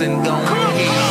and don't heal.